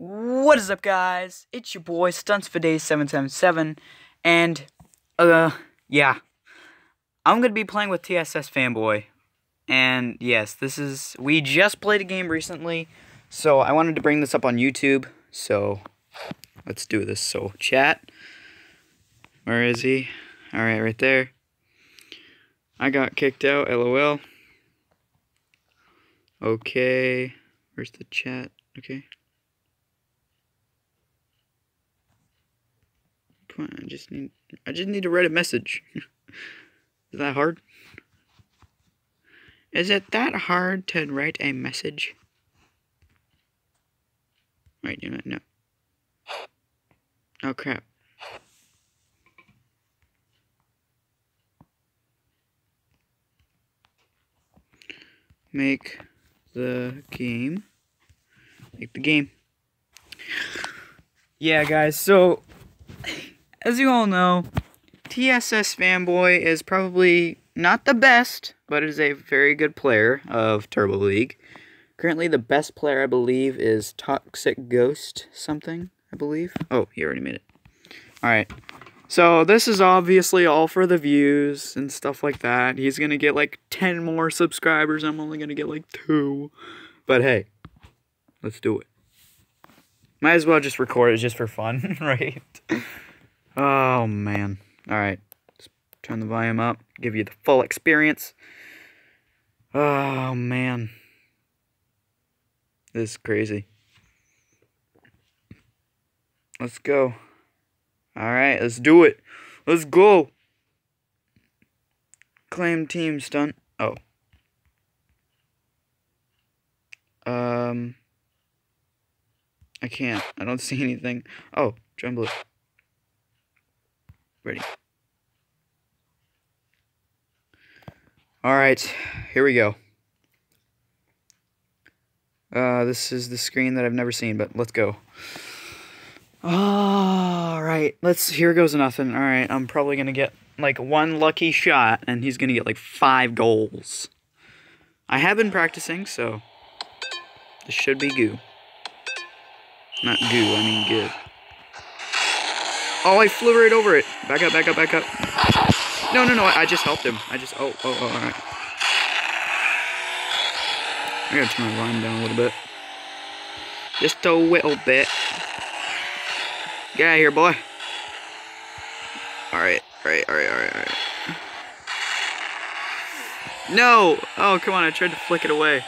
What is up, guys? It's your boy Stunts for Day 777, and uh, yeah, I'm gonna be playing with TSS Fanboy, and yes, this is we just played a game recently, so I wanted to bring this up on YouTube. So let's do this. So chat, where is he? All right, right there. I got kicked out. LOL. Okay, where's the chat? Okay. I just need I just need to write a message. Is that hard? Is it that hard to write a message? Wait, you know, no. Oh crap. Make the game. Make the game. Yeah, guys, so as you all know, TSS Fanboy is probably not the best, but is a very good player of Turbo League. Currently, the best player, I believe, is Toxic Ghost something, I believe. Oh, he already made it. Alright. So, this is obviously all for the views and stuff like that. He's going to get like 10 more subscribers. I'm only going to get like 2. But hey, let's do it. Might as well just record it just for fun, right? Oh, man. Alright. Let's turn the volume up. Give you the full experience. Oh, man. This is crazy. Let's go. Alright, let's do it. Let's go. Claim team stunt. Oh. Um. I can't. I don't see anything. Oh, Tremble. Ready. Alright, here we go. Uh, this is the screen that I've never seen, but let's go. Alright, let's, here goes nothing. Alright, I'm probably gonna get, like, one lucky shot, and he's gonna get, like, five goals. I have been practicing, so this should be goo. Not goo, I mean good. Oh, I flew right over it. Back up, back up, back up. No, no, no, I, just helped him. I just, oh, oh, oh, alright. I gotta turn my volume down a little bit. Just a little bit. Get out of here, boy. Alright, alright, alright, alright, alright. No! Oh, come on, I tried to flick it away.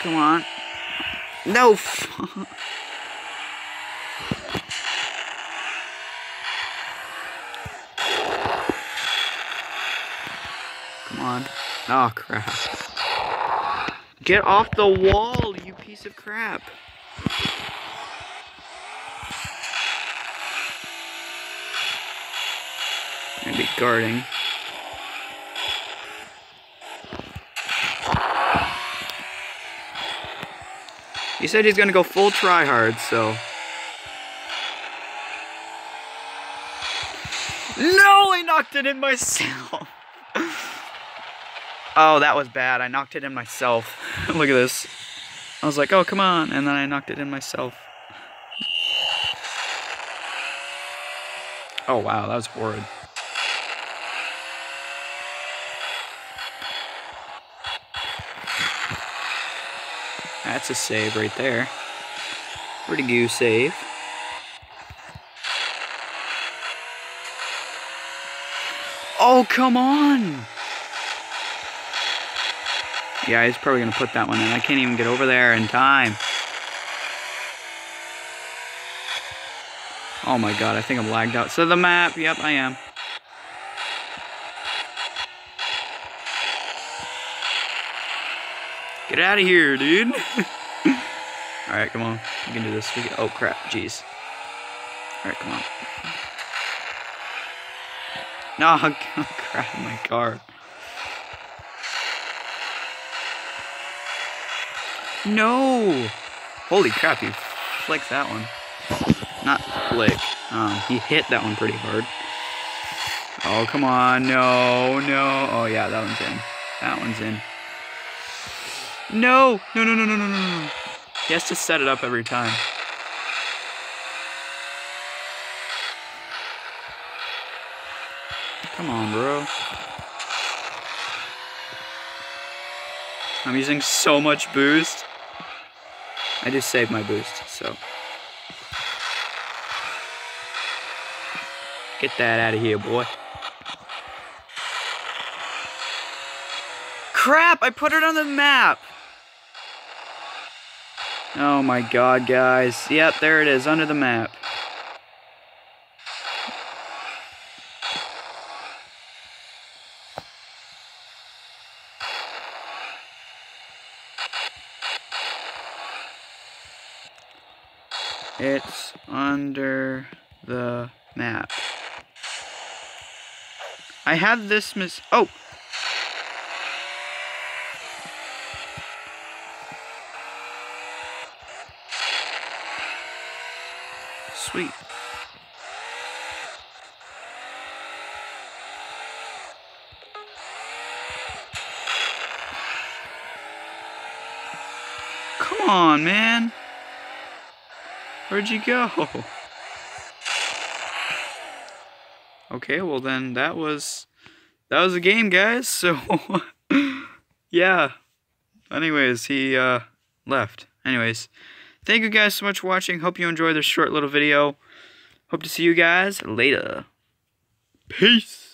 Come on. No! on. Oh, crap. Get off the wall, you piece of crap. Gonna be guarding. He said he's gonna go full try hard, so. No, I knocked it in myself. Oh, that was bad. I knocked it in myself. Look at this. I was like, oh, come on. And then I knocked it in myself. Oh, wow. That was horrid. That's a save right there. Pretty good save. Oh, come on! Yeah, he's probably going to put that one in. I can't even get over there in time. Oh my god, I think I'm lagged out. So the map, yep, I am. Get out of here, dude. Alright, come on. We can do this. Can, oh, crap. Jeez. Alright, come on. No, oh, crap, my car. No! Holy crap, he flicked that one. Not flick. Um, he hit that one pretty hard. Oh, come on. No, no. Oh, yeah, that one's in. That one's in. No! No, no, no, no, no, no, no. He has to set it up every time. Come on, bro. I'm using so much boost. I just saved my boost, so. Get that out of here, boy. Crap, I put it on the map. Oh my god, guys. Yep, there it is, under the map. It's under the map. I have this miss. Oh! Sweet. Come on, man. Where'd you go? Okay, well then that was that was a game, guys. So yeah. Anyways, he uh left. Anyways, thank you guys so much for watching. Hope you enjoyed this short little video. Hope to see you guys later. Peace.